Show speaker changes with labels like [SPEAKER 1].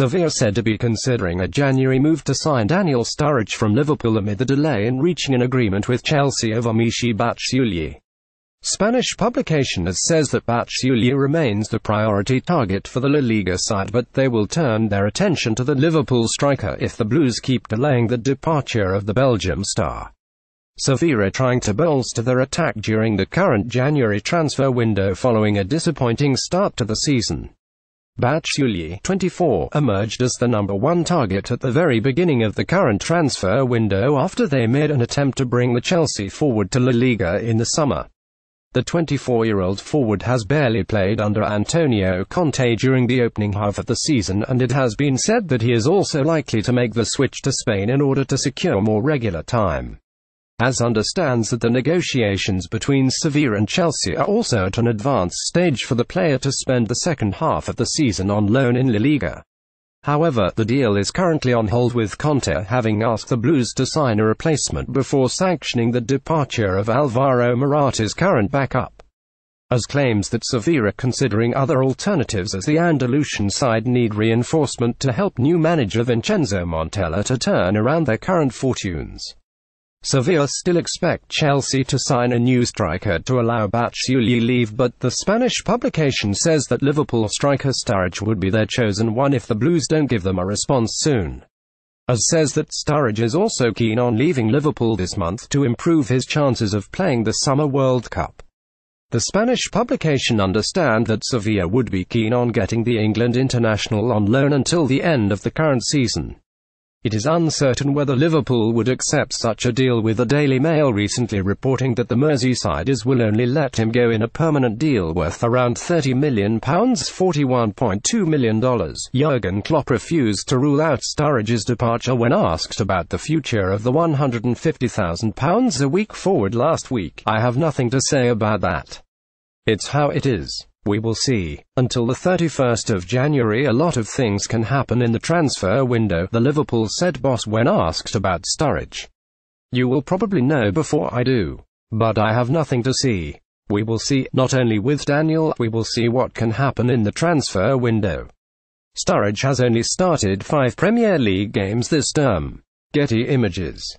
[SPEAKER 1] Sevilla said to be considering a January move to sign Daniel Sturridge from Liverpool amid the delay in reaching an agreement with Chelsea over Michy Batshuayi. Spanish publication says that Batshuayi remains the priority target for the La Liga side but they will turn their attention to the Liverpool striker if the Blues keep delaying the departure of the Belgium star. Sevilla trying to bolster their attack during the current January transfer window following a disappointing start to the season. Batshuayi, 24, emerged as the number one target at the very beginning of the current transfer window after they made an attempt to bring the Chelsea forward to La Liga in the summer. The 24-year-old forward has barely played under Antonio Conte during the opening half of the season and it has been said that he is also likely to make the switch to Spain in order to secure more regular time. AS understands that the negotiations between Sevilla and Chelsea are also at an advanced stage for the player to spend the second half of the season on loan in La Liga. However, the deal is currently on hold with Conte having asked the Blues to sign a replacement before sanctioning the departure of Alvaro Morata's current backup. AS claims that Sevilla considering other alternatives as the Andalusian side need reinforcement to help new manager Vincenzo Montella to turn around their current fortunes. Sevilla still expect Chelsea to sign a new striker to allow Batshuayi leave but the Spanish publication says that Liverpool striker Sturridge would be their chosen one if the Blues don't give them a response soon. AS says that Sturridge is also keen on leaving Liverpool this month to improve his chances of playing the Summer World Cup. The Spanish publication understand that Sevilla would be keen on getting the England international on loan until the end of the current season. It is uncertain whether Liverpool would accept such a deal with the Daily Mail recently reporting that the Merseysiders will only let him go in a permanent deal worth around £30 million $41.2 million. Jurgen Klopp refused to rule out Sturridge's departure when asked about the future of the £150,000 a week forward last week. I have nothing to say about that. It's how it is. We will see. Until the 31st of January a lot of things can happen in the transfer window, the Liverpool said boss when asked about Sturridge. You will probably know before I do. But I have nothing to see. We will see, not only with Daniel, we will see what can happen in the transfer window. Sturridge has only started five Premier League games this term. Getty Images